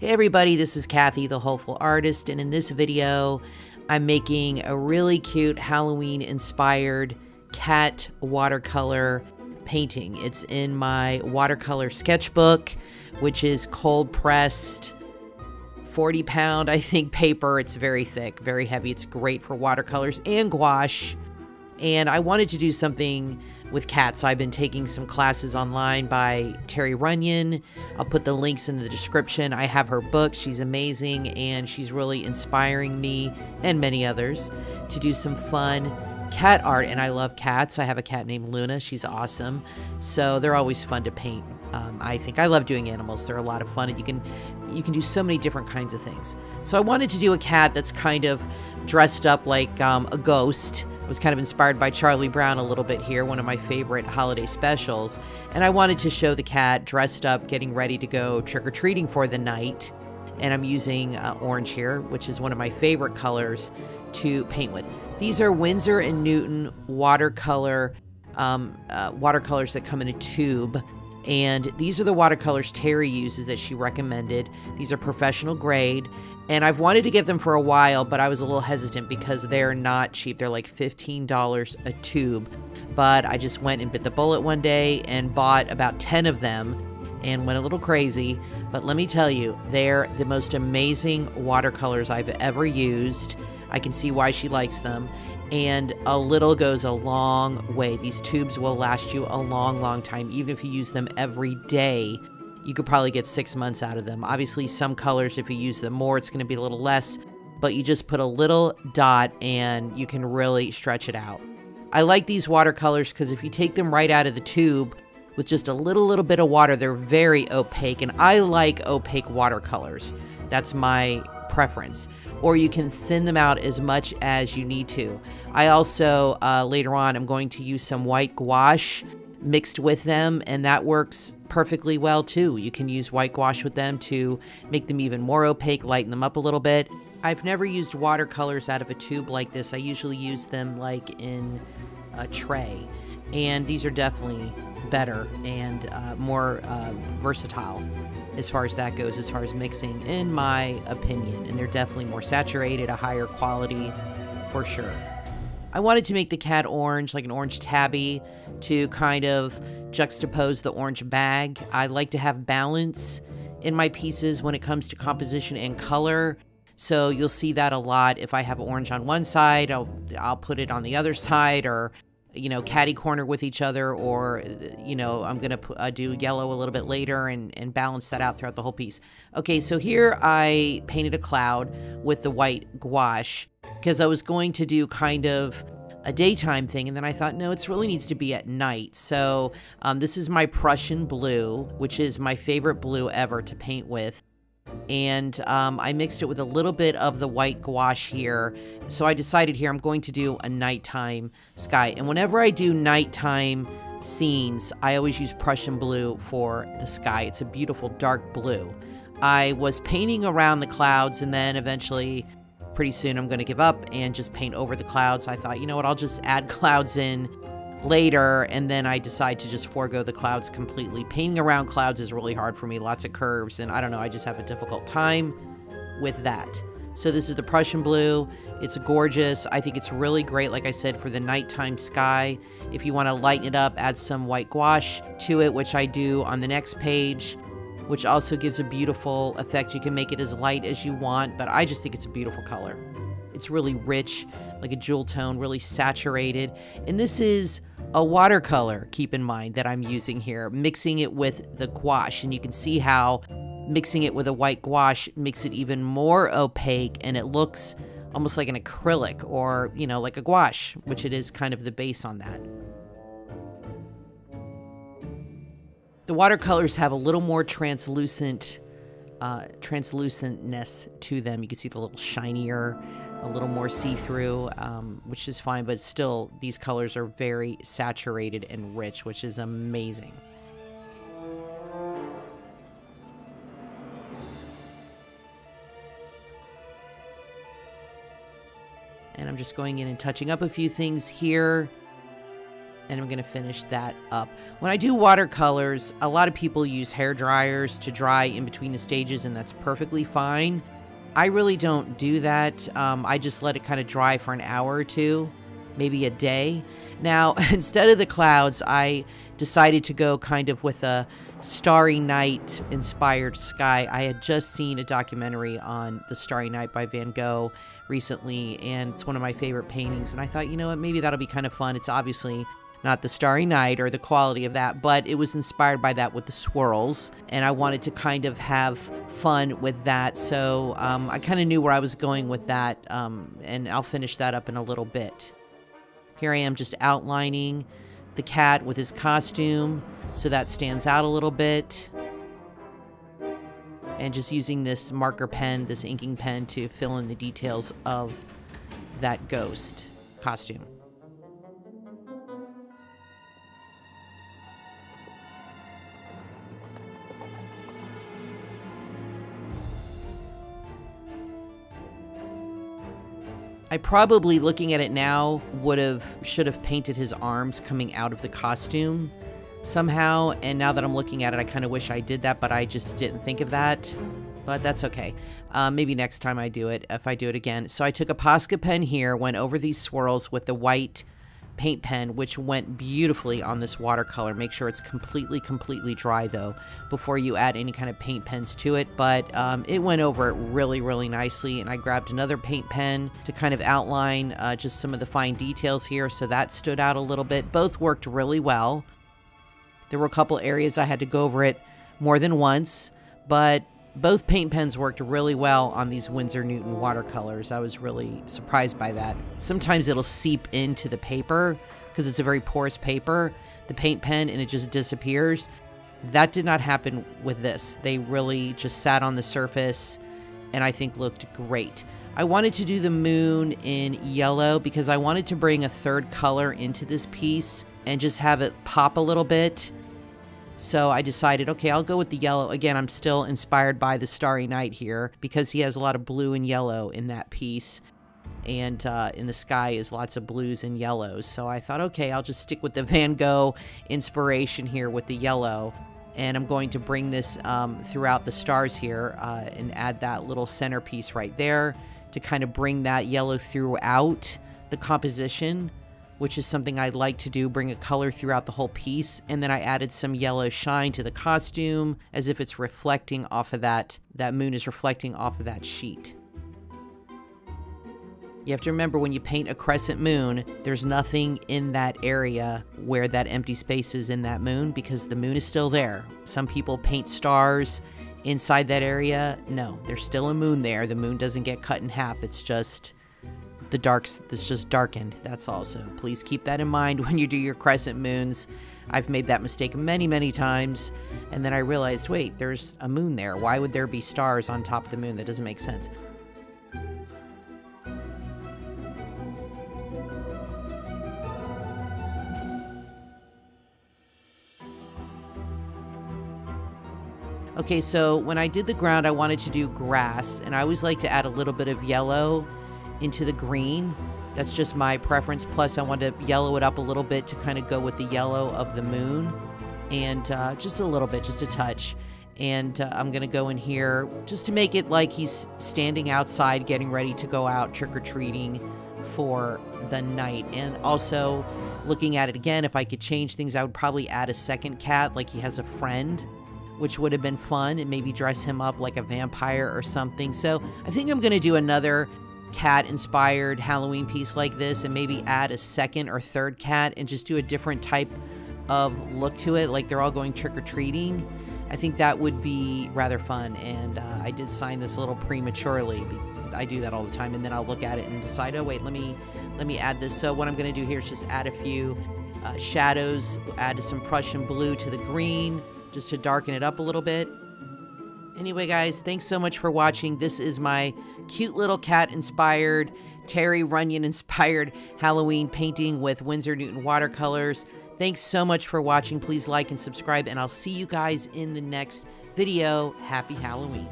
Hey everybody, this is Kathy, the Hopeful Artist, and in this video, I'm making a really cute Halloween inspired cat watercolor painting. It's in my watercolor sketchbook, which is cold pressed 40 pound, I think, paper. It's very thick, very heavy. It's great for watercolors and gouache. And I wanted to do something with cats. I've been taking some classes online by Terry Runyan. I'll put the links in the description. I have her book. She's amazing and she's really inspiring me and many others to do some fun cat art. And I love cats. I have a cat named Luna. She's awesome. So they're always fun to paint. Um, I think I love doing animals. They're a lot of fun and you can you can do so many different kinds of things. So I wanted to do a cat that's kind of dressed up like um, a ghost was kind of inspired by Charlie Brown a little bit here, one of my favorite holiday specials. And I wanted to show the cat dressed up, getting ready to go trick or treating for the night. And I'm using uh, orange here, which is one of my favorite colors to paint with. These are Winsor and Newton watercolor um, uh, watercolors that come in a tube. And these are the watercolors Terry uses that she recommended. These are professional grade and I've wanted to get them for a while, but I was a little hesitant because they're not cheap. They're like $15 a tube. But I just went and bit the bullet one day and bought about 10 of them and went a little crazy. But let me tell you, they're the most amazing watercolors I've ever used. I can see why she likes them. And a little goes a long way. These tubes will last you a long, long time, even if you use them every day you could probably get six months out of them. Obviously, some colors, if you use them more, it's going to be a little less, but you just put a little dot and you can really stretch it out. I like these watercolors because if you take them right out of the tube with just a little, little bit of water, they're very opaque, and I like opaque watercolors. That's my preference. Or you can thin them out as much as you need to. I also, uh, later on, I'm going to use some white gouache mixed with them, and that works perfectly well too. You can use white gouache with them to make them even more opaque, lighten them up a little bit. I've never used watercolors out of a tube like this. I usually use them like in a tray. And these are definitely better and uh, more uh, versatile as far as that goes, as far as mixing, in my opinion. And they're definitely more saturated, a higher quality for sure. I wanted to make the cat orange, like an orange tabby, to kind of juxtapose the orange bag. I like to have balance in my pieces when it comes to composition and color. So you'll see that a lot. If I have orange on one side, I'll, I'll put it on the other side or, you know, catty corner with each other. Or, you know, I'm going to uh, do yellow a little bit later and, and balance that out throughout the whole piece. Okay, so here I painted a cloud with the white gouache because I was going to do kind of a daytime thing. And then I thought, no, it really needs to be at night. So um, this is my Prussian blue, which is my favorite blue ever to paint with. And um, I mixed it with a little bit of the white gouache here. So I decided here I'm going to do a nighttime sky. And whenever I do nighttime scenes, I always use Prussian blue for the sky. It's a beautiful dark blue. I was painting around the clouds and then eventually pretty soon I'm going to give up and just paint over the clouds. I thought, you know what, I'll just add clouds in later and then I decide to just forego the clouds completely. Painting around clouds is really hard for me, lots of curves, and I don't know, I just have a difficult time with that. So this is the Prussian blue. It's gorgeous. I think it's really great, like I said, for the nighttime sky. If you want to lighten it up, add some white gouache to it, which I do on the next page which also gives a beautiful effect. You can make it as light as you want, but I just think it's a beautiful color. It's really rich, like a jewel tone, really saturated. And this is a watercolor, keep in mind, that I'm using here, mixing it with the gouache. And you can see how mixing it with a white gouache makes it even more opaque and it looks almost like an acrylic or, you know, like a gouache, which it is kind of the base on that. The watercolors have a little more translucent uh, translucentness to them. You can see the little shinier, a little more see-through, um, which is fine, but still these colors are very saturated and rich, which is amazing. And I'm just going in and touching up a few things here and I'm going to finish that up. When I do watercolors, a lot of people use hair dryers to dry in between the stages, and that's perfectly fine. I really don't do that. Um, I just let it kind of dry for an hour or two, maybe a day. Now, instead of the clouds, I decided to go kind of with a starry night inspired sky. I had just seen a documentary on the Starry Night by Van Gogh recently, and it's one of my favorite paintings. And I thought, you know what, maybe that'll be kind of fun. It's obviously not the Starry Night or the quality of that, but it was inspired by that with the swirls. And I wanted to kind of have fun with that. So um, I kind of knew where I was going with that. Um, and I'll finish that up in a little bit. Here I am just outlining the cat with his costume so that stands out a little bit. And just using this marker pen, this inking pen, to fill in the details of that ghost costume. I probably, looking at it now, would have should have painted his arms coming out of the costume somehow. And now that I'm looking at it, I kind of wish I did that, but I just didn't think of that. But that's okay. Uh, maybe next time I do it, if I do it again. So I took a Posca pen here, went over these swirls with the white paint pen, which went beautifully on this watercolor. Make sure it's completely, completely dry though, before you add any kind of paint pens to it. But um, it went over it really, really nicely. And I grabbed another paint pen to kind of outline uh, just some of the fine details here. So that stood out a little bit. Both worked really well. There were a couple areas I had to go over it more than once, but both paint pens worked really well on these Winsor Newton watercolors. I was really surprised by that. Sometimes it'll seep into the paper because it's a very porous paper, the paint pen, and it just disappears. That did not happen with this. They really just sat on the surface and I think looked great. I wanted to do the moon in yellow because I wanted to bring a third color into this piece and just have it pop a little bit so I decided, okay, I'll go with the yellow. Again, I'm still inspired by the Starry Night here because he has a lot of blue and yellow in that piece. And uh, in the sky is lots of blues and yellows. So I thought, okay, I'll just stick with the Van Gogh inspiration here with the yellow. And I'm going to bring this um, throughout the stars here uh, and add that little centerpiece right there to kind of bring that yellow throughout the composition which is something I'd like to do, bring a color throughout the whole piece. And then I added some yellow shine to the costume as if it's reflecting off of that, that moon is reflecting off of that sheet. You have to remember when you paint a crescent moon, there's nothing in that area where that empty space is in that moon because the moon is still there. Some people paint stars inside that area. No, there's still a moon there. The moon doesn't get cut in half. It's just the darks that's just darkened. That's also. Please keep that in mind when you do your crescent moons. I've made that mistake many, many times. And then I realized, wait, there's a moon there. Why would there be stars on top of the moon? That doesn't make sense. Okay, so when I did the ground, I wanted to do grass, and I always like to add a little bit of yellow into the green. That's just my preference. Plus, I want to yellow it up a little bit to kind of go with the yellow of the moon. And uh, just a little bit, just a touch. And uh, I'm going to go in here just to make it like he's standing outside getting ready to go out trick-or-treating for the night. And also, looking at it again, if I could change things, I would probably add a second cat, like he has a friend, which would have been fun, and maybe dress him up like a vampire or something. So I think I'm going to do another cat inspired Halloween piece like this and maybe add a second or third cat and just do a different type of look to it, like they're all going trick or treating. I think that would be rather fun. And uh, I did sign this a little prematurely. I do that all the time, and then I'll look at it and decide, oh wait, let me let me add this. So what I'm going to do here is just add a few uh, shadows, add some Prussian blue to the green, just to darken it up a little bit. Anyway, guys, thanks so much for watching. This is my cute little cat inspired, Terry Runyan inspired Halloween painting with Winsor Newton watercolors. Thanks so much for watching. Please like and subscribe, and I'll see you guys in the next video. Happy Halloween.